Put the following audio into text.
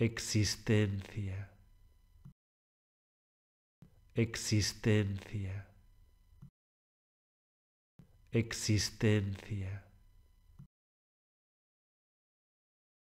existencia, existencia, existencia.